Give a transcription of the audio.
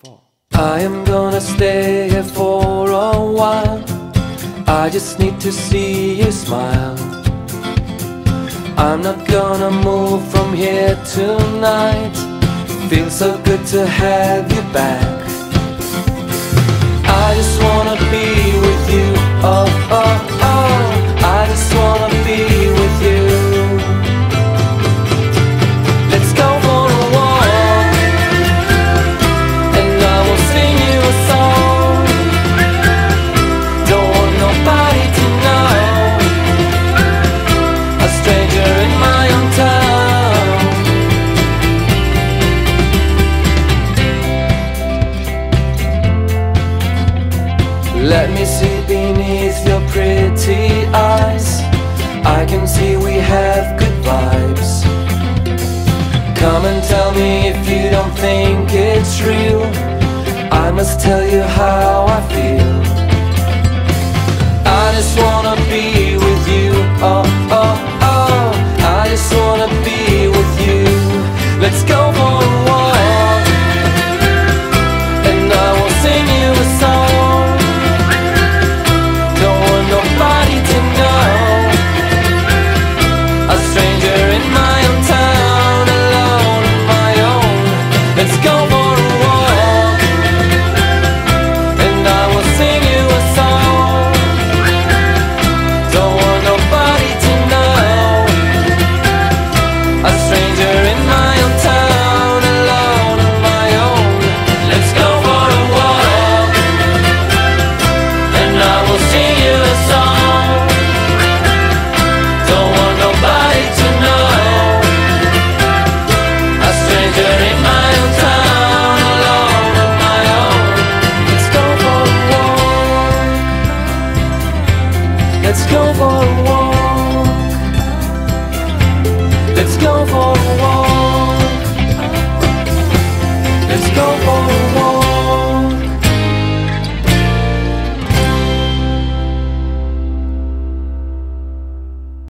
four. I am gonna stay here for a while. I just need to see you smile. I'm not gonna move from here tonight. Feels so good to have you back. Let me see beneath your pretty eyes. I can see we have good vibes. Come and tell me if you don't think it's real. I must tell you how I feel. I just wanna be Let's go for a walk. Let's go for a walk.